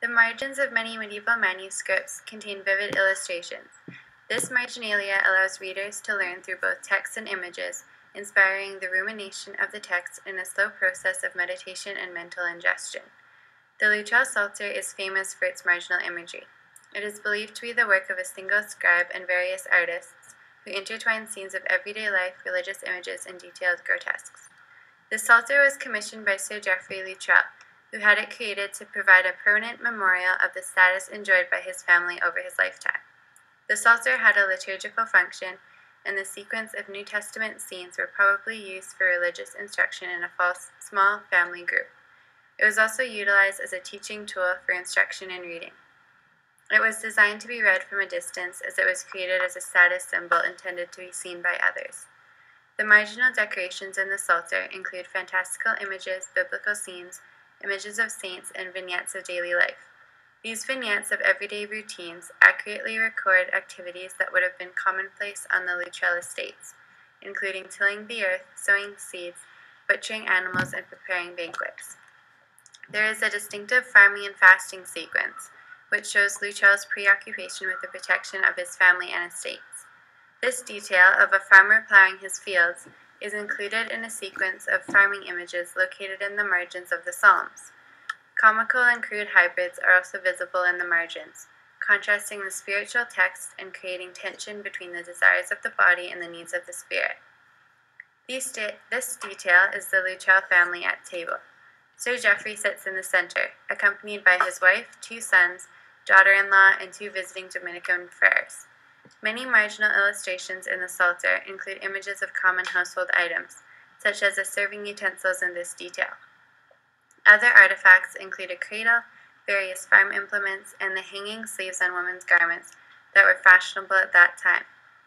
The margins of many medieval manuscripts contain vivid illustrations. This marginalia allows readers to learn through both text and images, inspiring the rumination of the text in a slow process of meditation and mental ingestion. The Luttrell Psalter is famous for its marginal imagery. It is believed to be the work of a single scribe and various artists who intertwined scenes of everyday life, religious images, and detailed grotesques. The Psalter was commissioned by Sir Geoffrey Luttrell, who had it created to provide a permanent memorial of the status enjoyed by his family over his lifetime. The Psalter had a liturgical function, and the sequence of New Testament scenes were probably used for religious instruction in a false, small family group. It was also utilized as a teaching tool for instruction in reading. It was designed to be read from a distance as it was created as a status symbol intended to be seen by others. The marginal decorations in the Psalter include fantastical images, biblical scenes, images of saints, and vignettes of daily life. These vignettes of everyday routines accurately record activities that would have been commonplace on the Luttrell estates, including tilling the earth, sowing seeds, butchering animals, and preparing banquets. There is a distinctive farming and fasting sequence which shows Luttrell's preoccupation with the protection of his family and estates. This detail of a farmer plowing his fields is included in a sequence of farming images located in the margins of the Psalms. Comical and crude hybrids are also visible in the margins, contrasting the spiritual text and creating tension between the desires of the body and the needs of the spirit. this detail is the Luttrell family at table. Sir Geoffrey sits in the center, accompanied by his wife, two sons, daughter in law, and two visiting Dominican friars. Many marginal illustrations in the Psalter include images of common household items, such as the serving utensils in this detail. Other artifacts include a cradle, various farm implements, and the hanging sleeves on women's garments that were fashionable at that time,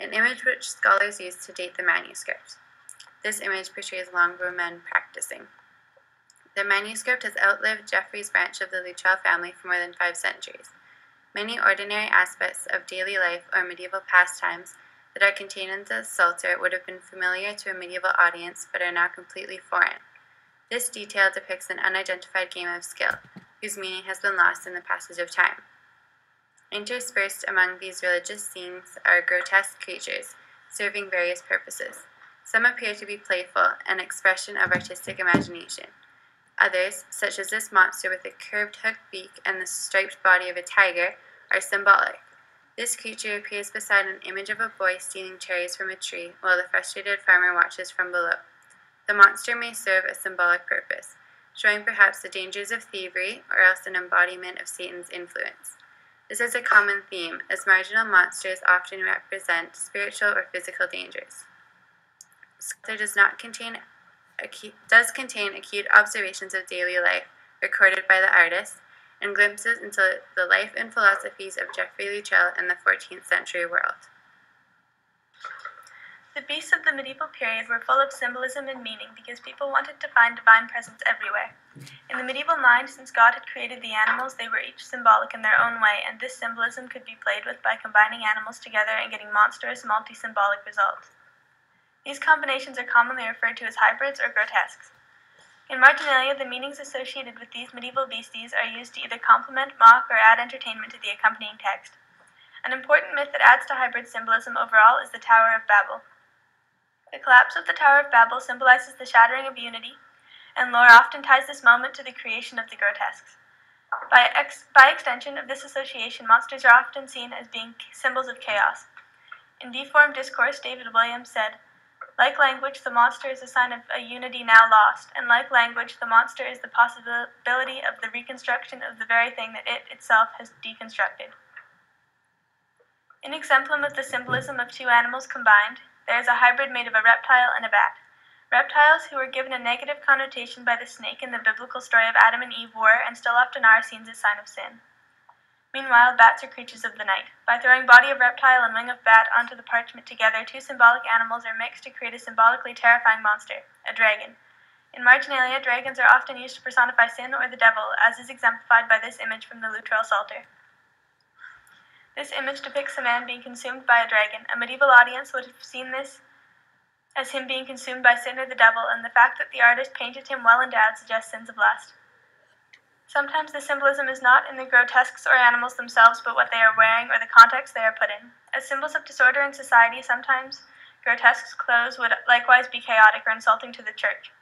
an image which scholars use to date the manuscript. This image portrays longbow men practicing. The manuscript has outlived Geoffrey's branch of the Luttrell family for more than five centuries. Many ordinary aspects of daily life or medieval pastimes that are contained in the Psalter would have been familiar to a medieval audience but are now completely foreign. This detail depicts an unidentified game of skill, whose meaning has been lost in the passage of time. Interspersed among these religious scenes are grotesque creatures, serving various purposes. Some appear to be playful, an expression of artistic imagination. Others, such as this monster with a curved hooked beak and the striped body of a tiger, are symbolic. This creature appears beside an image of a boy stealing cherries from a tree while the frustrated farmer watches from below. The monster may serve a symbolic purpose, showing perhaps the dangers of thievery or else an embodiment of Satan's influence. This is a common theme, as marginal monsters often represent spiritual or physical dangers. Psalter does not contain acute, does contain acute observations of daily life recorded by the artist and glimpses into the life and philosophies of Geoffrey Luttrell in the 14th century world. The beasts of the medieval period were full of symbolism and meaning because people wanted to find divine presence everywhere. In the medieval mind, since God had created the animals, they were each symbolic in their own way, and this symbolism could be played with by combining animals together and getting monstrous, multi symbolic results. These combinations are commonly referred to as hybrids or grotesques. In marginalia, the meanings associated with these medieval beasties are used to either complement, mock, or add entertainment to the accompanying text. An important myth that adds to hybrid symbolism overall is the Tower of Babel. The collapse of the Tower of Babel symbolizes the shattering of unity, and lore often ties this moment to the creation of the grotesques. By, ex- by extension of this association, monsters are often seen as being symbols of chaos. In Deformed Discourse, David Williams said, like language, the monster is a sign of a unity now lost, and like language, the monster is the possibility of the reconstruction of the very thing that it itself has deconstructed. In exemplum of the symbolism of two animals combined, there is a hybrid made of a reptile and a bat. Reptiles, who were given a negative connotation by the snake in the biblical story of Adam and Eve, were, and still often are, seen as a sign of sin. Meanwhile, bats are creatures of the night. By throwing body of reptile and wing of bat onto the parchment together, two symbolic animals are mixed to create a symbolically terrifying monster, a dragon. In marginalia, dragons are often used to personify sin or the devil, as is exemplified by this image from the Luttrell Psalter. This image depicts a man being consumed by a dragon. A medieval audience would have seen this as him being consumed by sin or the devil, and the fact that the artist painted him well endowed suggests sins of lust. Sometimes the symbolism is not in the grotesques or animals themselves, but what they are wearing or the context they are put in. As symbols of disorder in society, sometimes grotesque clothes would likewise be chaotic or insulting to the church.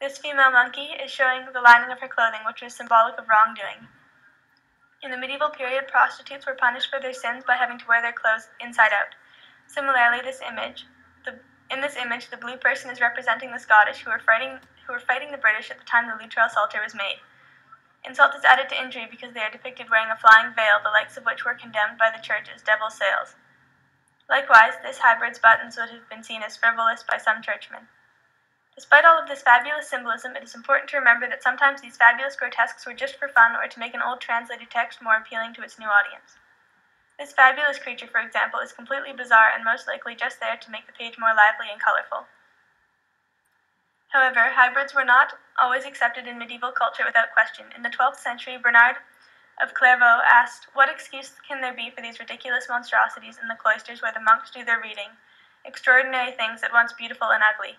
This female monkey is showing the lining of her clothing, which was symbolic of wrongdoing. In the medieval period, prostitutes were punished for their sins by having to wear their clothes inside out. Similarly, this image, the, in this image, the blue person is representing the Scottish who were fighting who were fighting the British at the time the Luttrell Psalter was made. Insult is added to injury because they are depicted wearing a flying veil, the likes of which were condemned by the church as devil's sails. Likewise, this hybrid's buttons would have been seen as frivolous by some churchmen. Despite all of this fabulous symbolism, it is important to remember that sometimes these fabulous grotesques were just for fun or to make an old translated text more appealing to its new audience. This fabulous creature, for example, is completely bizarre and most likely just there to make the page more lively and colorful. However, hybrids were not always accepted in medieval culture without question. In the twelfth century, Bernard of Clairvaux asked, What excuse can there be for these ridiculous monstrosities in the cloisters where the monks do their reading? Extraordinary things, at once beautiful and ugly.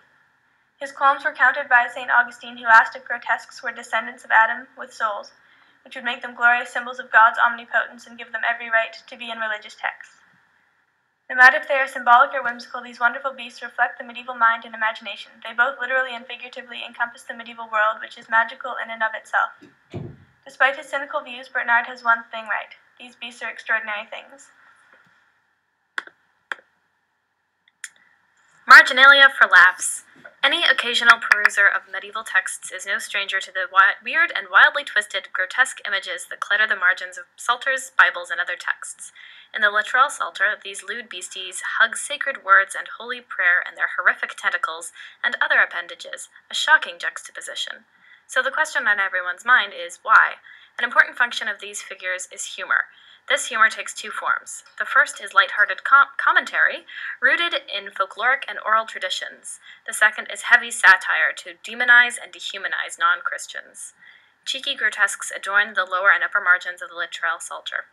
His qualms were countered by St. Augustine, who asked if grotesques were descendants of Adam with souls, which would make them glorious symbols of God's omnipotence and give them every right to be in religious texts. No matter if they are symbolic or whimsical, these wonderful beasts reflect the medieval mind and imagination. They both literally and figuratively encompass the medieval world, which is magical in and of itself. Despite his cynical views, Bernard has one thing right. These beasts are extraordinary things. Marginalia for laughs. Any occasional peruser of medieval texts is no stranger to the wi- weird and wildly twisted, grotesque images that clutter the margins of psalters, Bibles, and other texts. In the Luttrell Psalter, these lewd beasties hug sacred words and holy prayer in their horrific tentacles and other appendages, a shocking juxtaposition. So the question on everyone's mind is why? An important function of these figures is humor. This humor takes two forms. The first is light-hearted com- commentary, rooted in folkloric and oral traditions. The second is heavy satire to demonize and dehumanize non-Christians. Cheeky grotesques adorn the lower and upper margins of the Luttrell Psalter.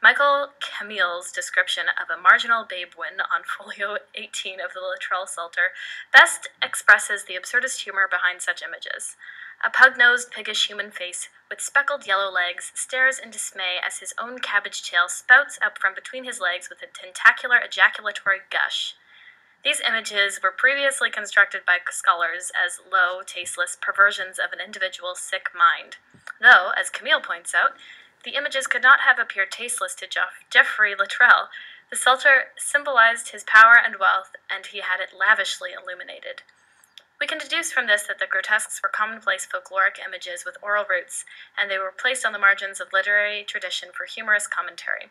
Michael Camille's description of a marginal babewin on folio 18 of the Luttrell Psalter best expresses the absurdist humor behind such images. A pug nosed, piggish human face with speckled yellow legs stares in dismay as his own cabbage tail spouts up from between his legs with a tentacular ejaculatory gush. These images were previously constructed by scholars as low, tasteless perversions of an individual's sick mind. Though, as Camille points out, the images could not have appeared tasteless to Jeff- Geoffrey Luttrell. The Psalter symbolized his power and wealth, and he had it lavishly illuminated. We can deduce from this that the grotesques were commonplace folkloric images with oral roots, and they were placed on the margins of literary tradition for humorous commentary.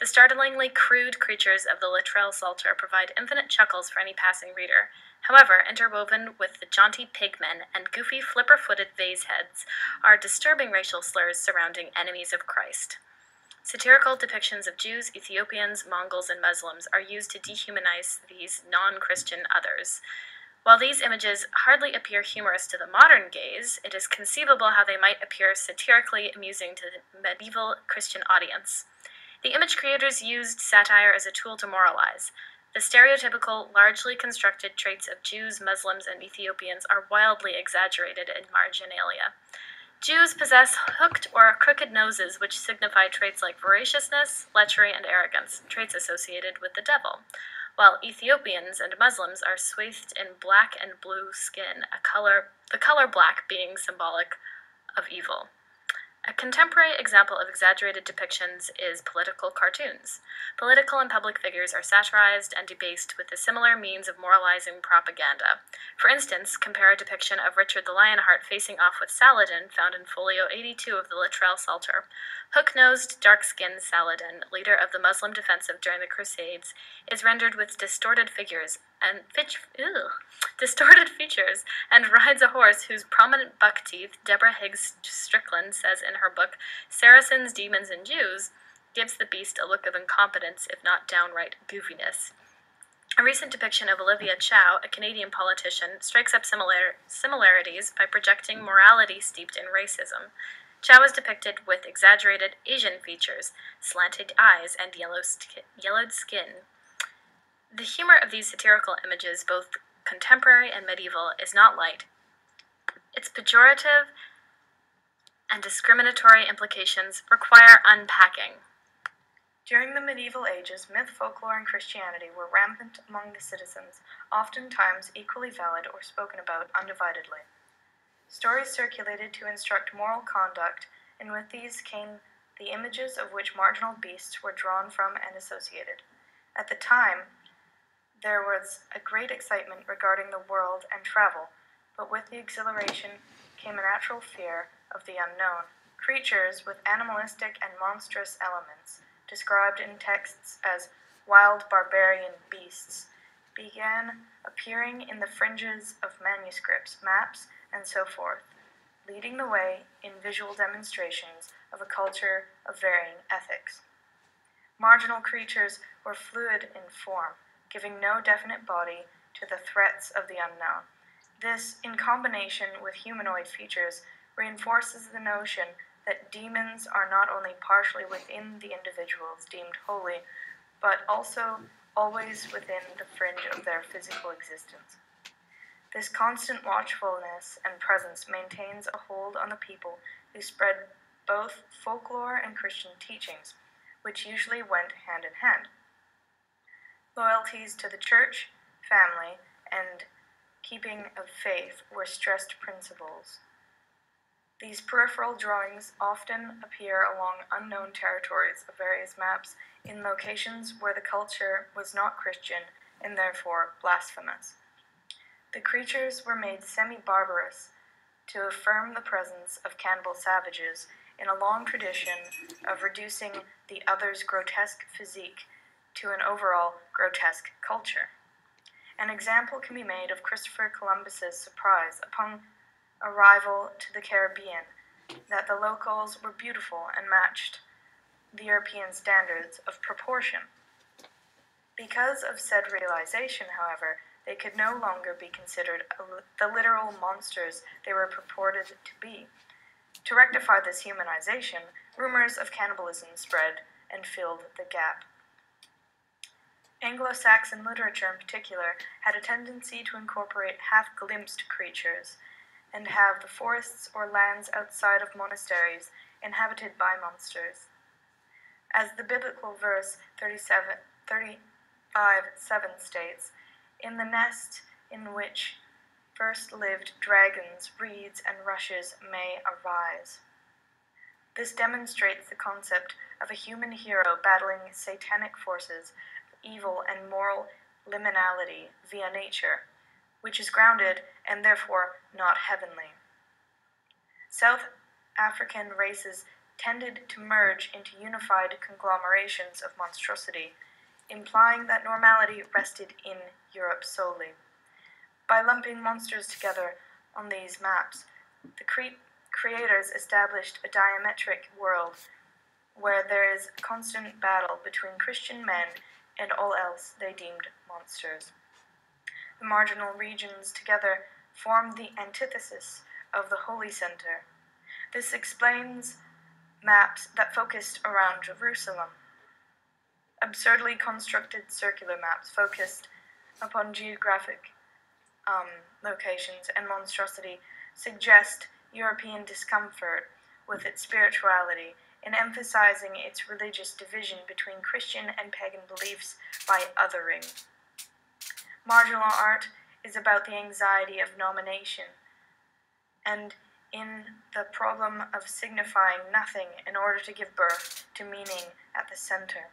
The startlingly crude creatures of the Luttrell Psalter provide infinite chuckles for any passing reader. However, interwoven with the jaunty pigmen and goofy flipper footed vase heads are disturbing racial slurs surrounding enemies of Christ. Satirical depictions of Jews, Ethiopians, Mongols, and Muslims are used to dehumanize these non Christian others. While these images hardly appear humorous to the modern gaze, it is conceivable how they might appear satirically amusing to the medieval Christian audience. The image creators used satire as a tool to moralize. The stereotypical, largely constructed traits of Jews, Muslims, and Ethiopians are wildly exaggerated in marginalia. Jews possess hooked or crooked noses, which signify traits like voraciousness, lechery, and arrogance, traits associated with the devil while Ethiopians and Muslims are swathed in black and blue skin, a color the color black being symbolic of evil. A contemporary example of exaggerated depictions is political cartoons. Political and public figures are satirized and debased with the similar means of moralizing propaganda. For instance, compare a depiction of Richard the Lionheart facing off with Saladin, found in folio 82 of the Luttrell Psalter. Hook nosed, dark skinned Saladin, leader of the Muslim defensive during the Crusades, is rendered with distorted figures and fitch, ew, distorted features and rides a horse whose prominent buck teeth, Deborah Higgs Strickland says in her book Saracens, Demons, and Jews, gives the beast a look of incompetence, if not downright goofiness. A recent depiction of Olivia Chow, a Canadian politician, strikes up similar, similarities by projecting morality steeped in racism. Chow is depicted with exaggerated Asian features, slanted eyes, and yellow sk- yellowed skin. The humor of these satirical images, both contemporary and medieval, is not light. It's pejorative and discriminatory implications require unpacking. During the medieval ages, myth, folklore, and Christianity were rampant among the citizens, oftentimes equally valid or spoken about undividedly. Stories circulated to instruct moral conduct, and with these came the images of which marginal beasts were drawn from and associated. At the time, there was a great excitement regarding the world and travel, but with the exhilaration came a natural fear of the unknown. Creatures with animalistic and monstrous elements, described in texts as wild barbarian beasts, began appearing in the fringes of manuscripts, maps, and so forth, leading the way in visual demonstrations of a culture of varying ethics. Marginal creatures were fluid in form, giving no definite body to the threats of the unknown. This, in combination with humanoid features, reinforces the notion that demons are not only partially within the individuals deemed holy, but also always within the fringe of their physical existence. This constant watchfulness and presence maintains a hold on the people who spread both folklore and Christian teachings, which usually went hand in hand. Loyalties to the church, family, and keeping of faith were stressed principles. These peripheral drawings often appear along unknown territories of various maps in locations where the culture was not Christian and therefore blasphemous. The creatures were made semi barbarous to affirm the presence of cannibal savages in a long tradition of reducing the other's grotesque physique to an overall grotesque culture. An example can be made of Christopher Columbus's surprise upon arrival to the Caribbean that the locals were beautiful and matched the European standards of proportion. Because of said realization, however, they could no longer be considered the literal monsters they were purported to be. To rectify this humanization, rumors of cannibalism spread and filled the gap. Anglo Saxon literature, in particular, had a tendency to incorporate half glimpsed creatures and have the forests or lands outside of monasteries inhabited by monsters. As the biblical verse 37, 35 7 states, in the nest in which first lived dragons, reeds, and rushes may arise. This demonstrates the concept of a human hero battling satanic forces, evil, and moral liminality via nature, which is grounded and therefore not heavenly. South African races tended to merge into unified conglomerations of monstrosity, implying that normality rested in Europe solely. By lumping monsters together on these maps, the cre- creators established a diametric world where there is constant battle between Christian men and all else they deemed monsters. The marginal regions together form the antithesis of the holy center. This explains maps that focused around Jerusalem. Absurdly constructed circular maps focused upon geographic um, locations and monstrosity suggest European discomfort with its spirituality in emphasizing its religious division between Christian and pagan beliefs by othering. Marginal art is about the anxiety of nomination, and in the problem of signifying nothing in order to give birth to meaning at the center.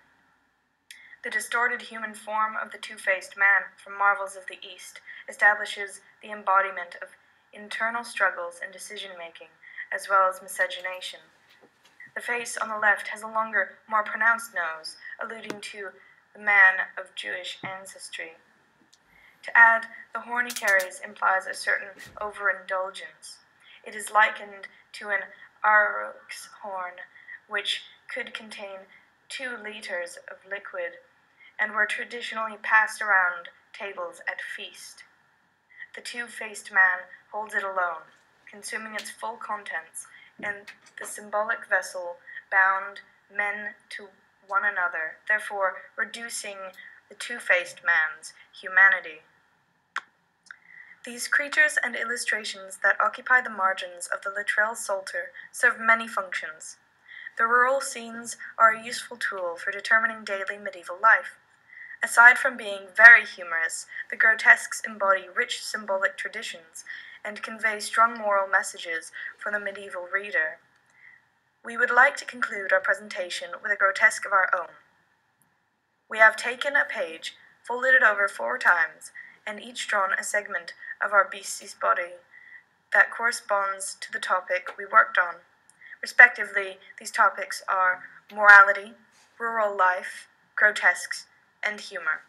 The distorted human form of the two faced man from Marvels of the East establishes the embodiment of internal struggles and decision making, as well as miscegenation. The face on the left has a longer, more pronounced nose, alluding to the man of Jewish ancestry. To add, the horny caries implies a certain overindulgence. It is likened to an aurochs horn, which could contain two liters of liquid and were traditionally passed around tables at feast. The two faced man holds it alone, consuming its full contents, and the symbolic vessel bound men to one another, therefore reducing the two faced man's humanity. These creatures and illustrations that occupy the margins of the Luttrell Psalter serve many functions. The rural scenes are a useful tool for determining daily medieval life. Aside from being very humorous, the grotesques embody rich symbolic traditions and convey strong moral messages for the medieval reader. We would like to conclude our presentation with a grotesque of our own. We have taken a page, folded it over four times, and each drawn a segment of our beastie's body that corresponds to the topic we worked on. Respectively, these topics are morality, rural life, grotesques, and humor.